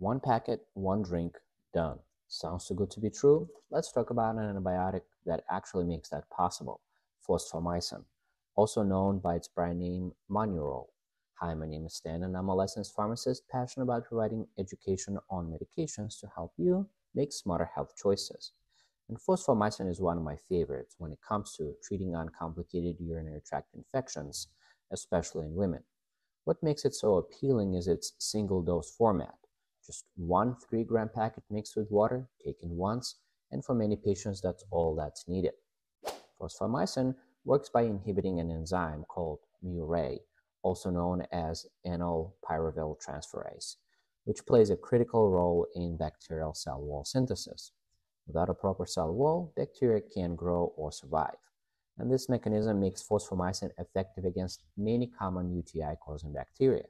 One packet, one drink, done. Sounds too good to be true? Let's talk about an antibiotic that actually makes that possible fosfomycin, also known by its brand name Monurol. Hi, my name is Stan, and I'm a licensed pharmacist passionate about providing education on medications to help you make smarter health choices. And fosfomycin is one of my favorites when it comes to treating uncomplicated urinary tract infections, especially in women. What makes it so appealing is its single dose format. Just one 3 gram packet mixed with water, taken once, and for many patients, that's all that's needed. Fosfomycin works by inhibiting an enzyme called MuRA, also known as enol pyruvyl transferase, which plays a critical role in bacterial cell wall synthesis. Without a proper cell wall, bacteria can't grow or survive. And this mechanism makes fosfomycin effective against many common UTI causing bacteria,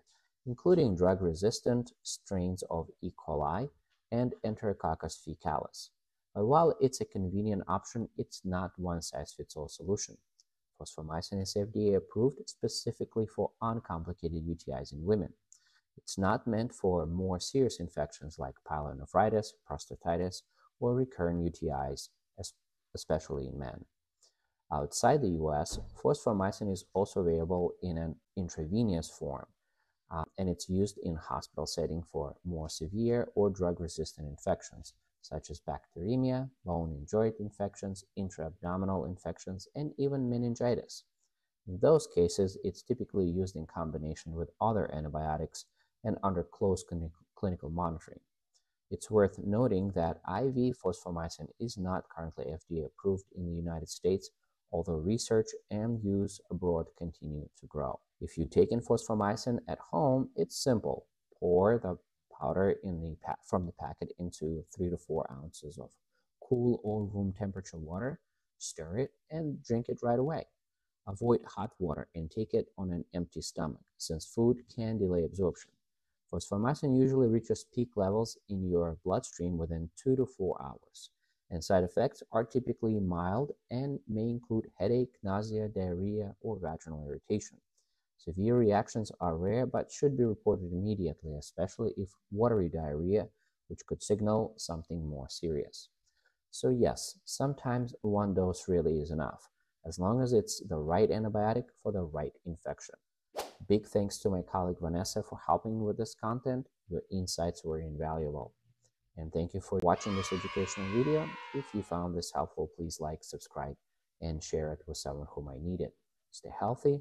including drug resistant strains of E. coli and Enterococcus faecalis. But while it's a convenient option, it's not one size fits all solution. Fosfomycin is FDA approved specifically for uncomplicated UTIs in women. It's not meant for more serious infections like pyelonephritis, prostatitis, or recurrent UTIs, especially in men. Outside the US, fosfomycin is also available in an intravenous form, uh, and it's used in hospital setting for more severe or drug-resistant infections, such as bacteremia, bone and joint infections, intra-abdominal infections, and even meningitis. In those cases, it's typically used in combination with other antibiotics and under close clinical monitoring. It's worth noting that IV fosfomycin is not currently FDA approved in the United States, although research and use abroad continue to grow. If you take in fosfomycin at home, it's simple. Pour the powder in the from the packet into three to four ounces of cool or room temperature water, stir it, and drink it right away. Avoid hot water and take it on an empty stomach, since food can delay absorption. Fosfomycin usually reaches peak levels in your bloodstream within two to four hours, and side effects are typically mild and may include headache, nausea, diarrhea, or vaginal irritation. Severe reactions are rare but should be reported immediately, especially if watery diarrhea, which could signal something more serious. So, yes, sometimes one dose really is enough, as long as it's the right antibiotic for the right infection. Big thanks to my colleague Vanessa for helping with this content. Your insights were invaluable. And thank you for watching this educational video. If you found this helpful, please like, subscribe, and share it with someone who might need it. Stay healthy,